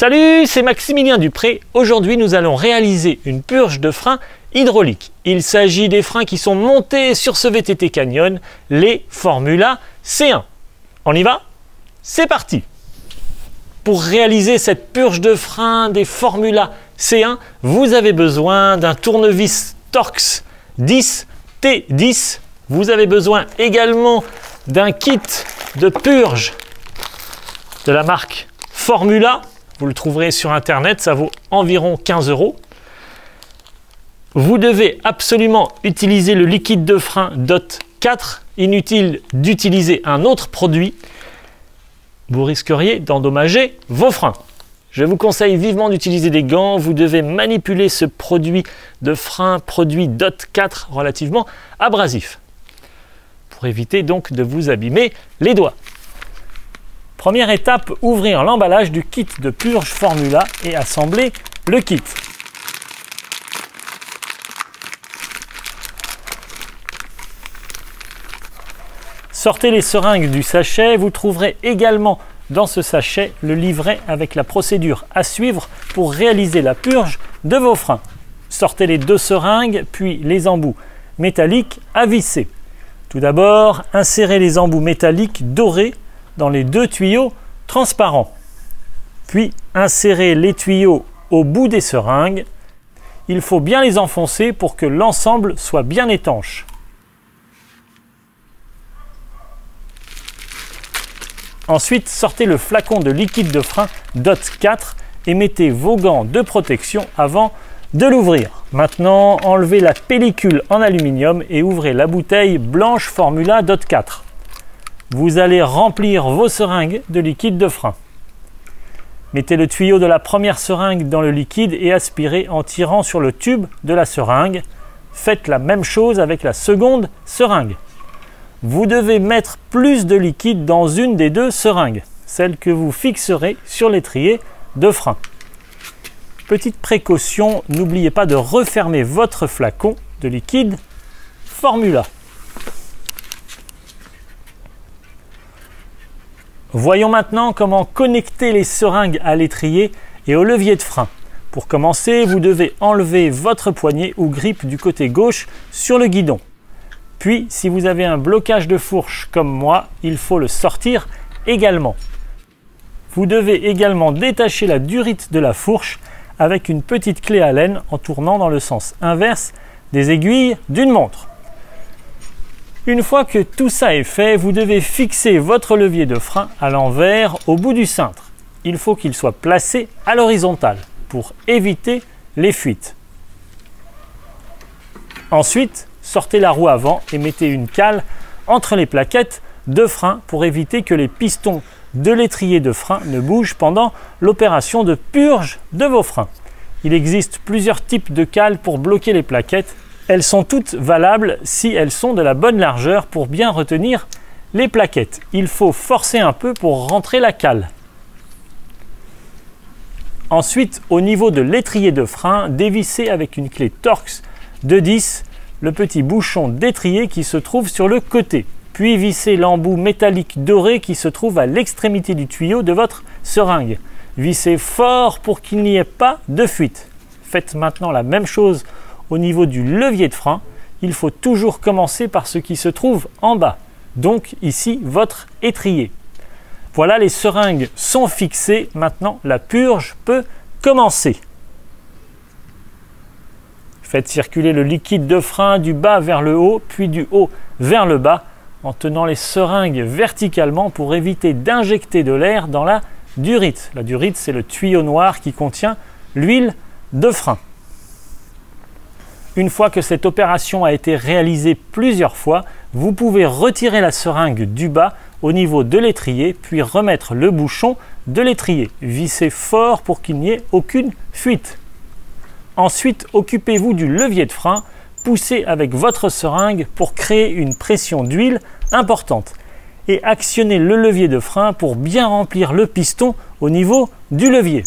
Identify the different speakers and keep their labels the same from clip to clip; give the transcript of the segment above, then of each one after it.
Speaker 1: Salut, c'est Maximilien Dupré. Aujourd'hui, nous allons réaliser une purge de frein hydraulique. Il s'agit des freins qui sont montés sur ce VTT Canyon, les Formula C1. On y va? C'est parti Pour réaliser cette purge de frein des Formula C1, vous avez besoin d'un tournevis Torx 10 T10. Vous avez besoin également d'un kit de purge de la marque Formula. Vous le trouverez sur internet, ça vaut environ 15 euros. Vous devez absolument utiliser le liquide de frein DOT 4. Inutile d'utiliser un autre produit. Vous risqueriez d'endommager vos freins. Je vous conseille vivement d'utiliser des gants. Vous devez manipuler ce produit de frein, produit DOT 4 relativement abrasif. Pour éviter donc de vous abîmer les doigts. Première étape, ouvrir l'emballage du kit de purge Formula et assembler le kit. Sortez les seringues du sachet, vous trouverez également dans ce sachet le livret avec la procédure à suivre pour réaliser la purge de vos freins. Sortez les deux seringues, puis les embouts métalliques à visser. Tout d'abord, insérez les embouts métalliques dorés les deux tuyaux transparents. Puis insérez les tuyaux au bout des seringues. Il faut bien les enfoncer pour que l'ensemble soit bien étanche. Ensuite, sortez le flacon de liquide de frein DOT 4 et mettez vos gants de protection avant de l'ouvrir. Maintenant, enlevez la pellicule en aluminium et ouvrez la bouteille blanche Formula DOT 4. Vous allez remplir vos seringues de liquide de frein. Mettez le tuyau de la première seringue dans le liquide et aspirez en tirant sur le tube de la seringue. Faites la même chose avec la seconde seringue vous devez mettre plus de liquide dans une des deux seringues, celle que vous fixerez sur l'étrier de frein. Petite précaution, n'oubliez pas de refermer votre flacon de liquide Formula. Voyons maintenant comment connecter les seringues à l'étrier et au levier de frein. Pour commencer, vous devez enlever votre poignet ou grippe du côté gauche sur le guidon. Puis, si vous avez un blocage de fourche comme moi, il faut le sortir également. Vous devez également détacher la durite de la fourche avec une petite clé à laine en tournant dans le sens inverse des aiguilles d'une montre. Une fois que tout ça est fait, vous devez fixer votre levier de frein à l'envers au bout du cintre. Il faut qu'il soit placé à l'horizontale pour éviter les fuites. Ensuite, sortez la roue avant et mettez une cale entre les plaquettes de frein pour éviter que les pistons de l'étrier de frein ne bougent pendant l'opération de purge de vos freins. Il existe plusieurs types de cales pour bloquer les plaquettes. Elles sont toutes valables si elles sont de la bonne largeur pour bien retenir les plaquettes. Il faut forcer un peu pour rentrer la cale. Ensuite, au niveau de l'étrier de frein, dévissez avec une clé Torx de 10 le petit bouchon d'étrier qui se trouve sur le côté. Puis vissez l'embout métallique doré qui se trouve à l'extrémité du tuyau de votre seringue. Vissez fort pour qu'il n'y ait pas de fuite. Faites maintenant la même chose au niveau du levier de frein. Il faut toujours commencer par ce qui se trouve en bas. Donc ici votre étrier. Voilà, les seringues sont fixées. Maintenant, la purge peut commencer. Faites circuler le liquide de frein du bas vers le haut, puis du haut vers le bas, en tenant les seringues verticalement pour éviter d'injecter de l'air dans la durite. La durite, c'est le tuyau noir qui contient l'huile de frein. Une fois que cette opération a été réalisée plusieurs fois, vous pouvez retirer la seringue du bas au niveau de l'étrier, puis remettre le bouchon de l'étrier. Vissez fort pour qu'il n'y ait aucune fuite. Ensuite, occupez-vous du levier de frein, poussez avec votre seringue pour créer une pression d'huile importante et actionnez le levier de frein pour bien remplir le piston au niveau du levier.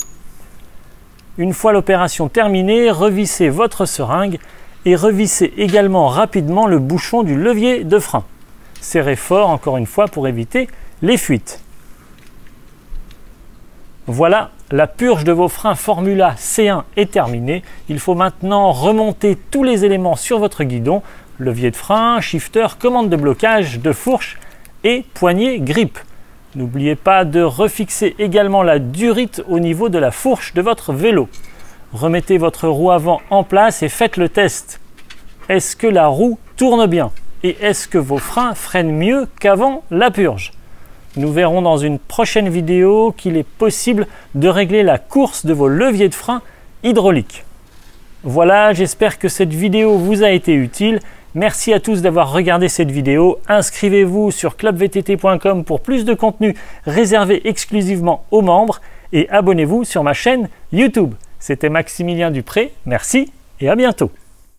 Speaker 1: Une fois l'opération terminée, revissez votre seringue et revissez également rapidement le bouchon du levier de frein. Serrez fort encore une fois pour éviter les fuites. Voilà, La purge de vos freins Formula C1 est terminée. Il faut maintenant remonter tous les éléments sur votre guidon, levier de frein, shifter, commande de blocage, de fourche et poignée grip. N'oubliez pas de refixer également la durite au niveau de la fourche de votre vélo. Remettez votre roue avant en place et faites le test. Est-ce que la roue tourne bien Et est-ce que vos freins freinent mieux qu'avant la purge? Nous verrons dans une prochaine vidéo qu'il est possible de régler la course de vos leviers de frein hydrauliques. Voilà, j'espère que cette vidéo vous a été utile. Merci à tous d'avoir regardé cette vidéo. Inscrivez-vous sur clubvtt.com pour plus de contenu réservé exclusivement aux membres et abonnez-vous sur ma chaîne YouTube. C'était Maximilien Dupré, merci et à bientôt.